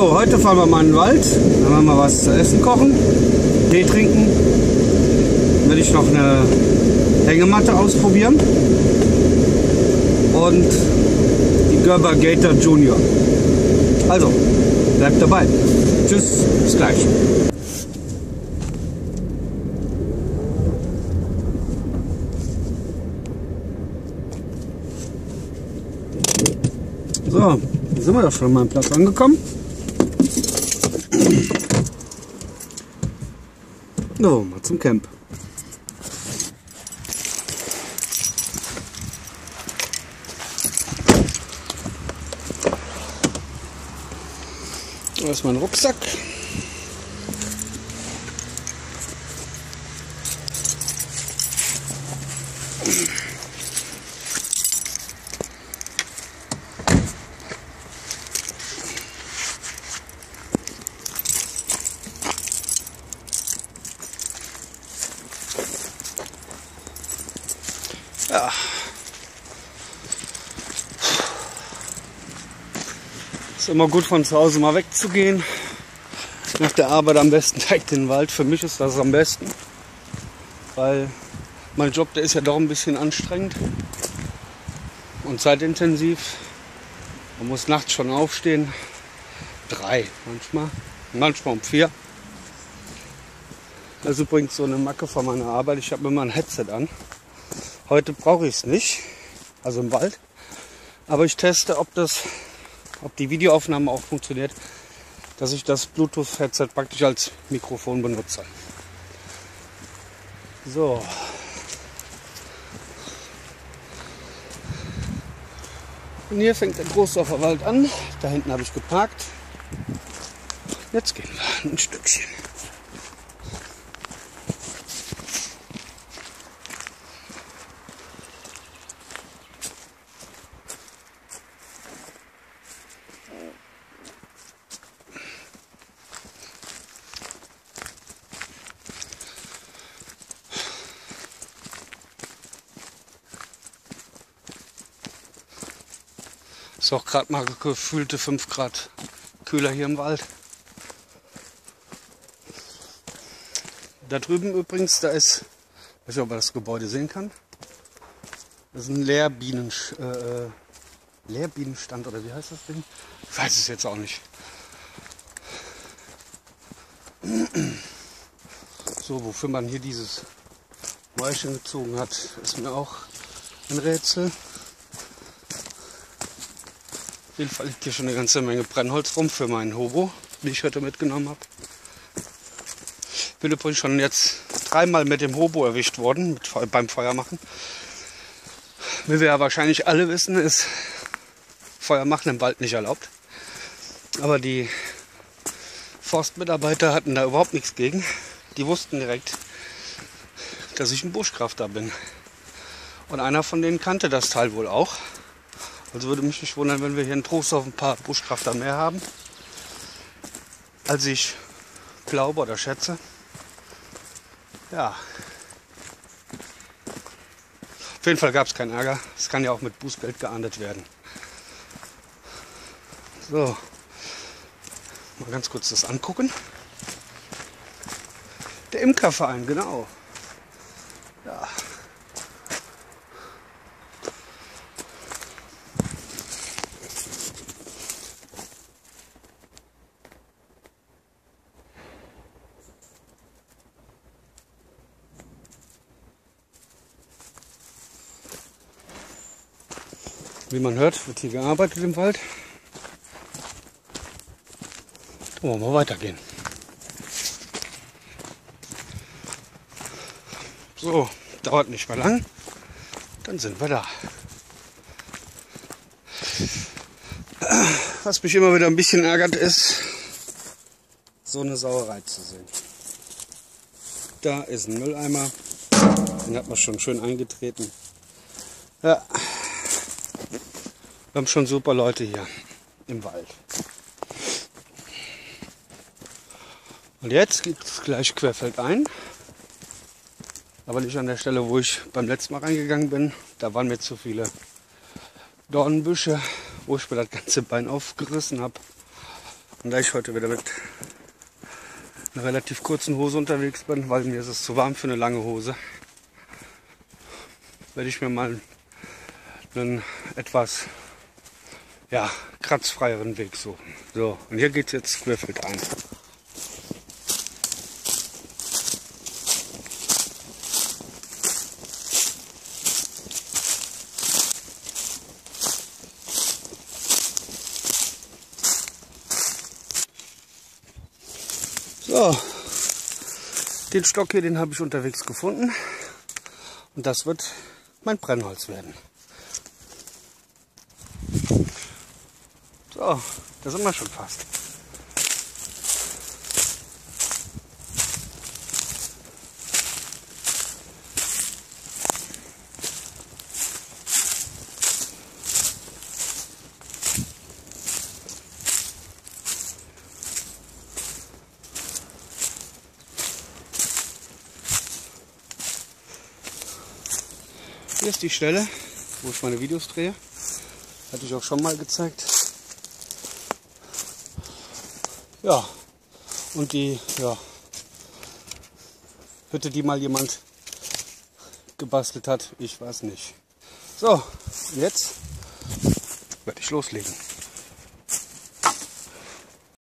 So, heute fahren wir mal in den Wald. Dann werden wir was zu essen kochen, Tee trinken. Dann werde ich noch eine Hängematte ausprobieren. Und die Gerber Gator Junior. Also, bleibt dabei. Tschüss, bis gleich. So, sind wir doch schon an meinem Platz angekommen. So, mal zum Camp. Da ist mein Rucksack. Ja. Ist immer gut von zu Hause mal wegzugehen. Nach der Arbeit am besten direkt in den Wald. Für mich ist das am besten. Weil mein Job, der ist ja doch ein bisschen anstrengend und zeitintensiv. Man muss nachts schon aufstehen. Drei manchmal. Manchmal um vier. Das ist übrigens so eine Macke von meiner Arbeit. Ich habe immer ein Headset an. Heute brauche ich es nicht, also im Wald. Aber ich teste, ob das, ob die Videoaufnahme auch funktioniert, dass ich das Bluetooth-Headset praktisch als Mikrofon benutze. So. Und hier fängt der Großdorfer Wald an. Da hinten habe ich geparkt. Jetzt gehen wir ein Stückchen. Ist auch gerade mal gefühlte 5 Grad kühler hier im Wald. Da drüben übrigens, da ist, ich weiß nicht, ob man das Gebäude sehen kann. Das ist ein Lehrbienen, äh, Lehrbienenstand oder wie heißt das Ding? Ich weiß es jetzt auch nicht. So, wofür man hier dieses Mäuschen gezogen hat, ist mir auch ein Rätsel. Jeden Fall liegt hier schon eine ganze Menge Brennholz rum für meinen Hobo, den ich heute mitgenommen habe. Bin übrigens schon jetzt dreimal mit dem Hobo erwischt worden, mit, beim Feuermachen. Wie wir ja wahrscheinlich alle wissen, ist Feuer machen im Wald nicht erlaubt. Aber die Forstmitarbeiter hatten da überhaupt nichts gegen. Die wussten direkt, dass ich ein Buschkrafter bin. Und einer von denen kannte das Teil wohl auch. Also würde mich nicht wundern, wenn wir hier in Trostorf ein paar Buschkrafter mehr haben, als ich glaube oder schätze. Ja. Auf jeden Fall gab es keinen Ärger. Es kann ja auch mit Bußgeld geahndet werden. So. Mal ganz kurz das angucken. Der Imkerverein, genau. Ja. Wie man hört, wird hier gearbeitet im Wald. Da wollen wir weitergehen. So, dauert nicht mehr lang. Dann sind wir da. Was mich immer wieder ein bisschen ärgert, ist, so eine Sauerei zu sehen. Da ist ein Mülleimer. Den hat man schon schön eingetreten. Ja. Wir haben schon super Leute hier im Wald. Und jetzt geht es gleich querfeldein. Aber nicht an der Stelle, wo ich beim letzten Mal reingegangen bin. Da waren mir zu viele Dornenbüsche, wo ich mir das ganze Bein aufgerissen habe. Und da ich heute wieder mit einer relativ kurzen Hose unterwegs bin, weil mir ist es zu warm für eine lange Hose, werde ich mir mal einen etwas ja, kratzfreieren Weg suchen. So, und hier geht es jetzt querfeld ein. So, den Stock hier, den habe ich unterwegs gefunden. Und das wird mein Brennholz werden. So, da sind wir schon fast. Hier ist die Stelle, wo ich meine Videos drehe. Hatte ich auch schon mal gezeigt. Ja, und die ja, Hütte, die mal jemand gebastelt hat, ich weiß nicht. So, jetzt werde ich loslegen.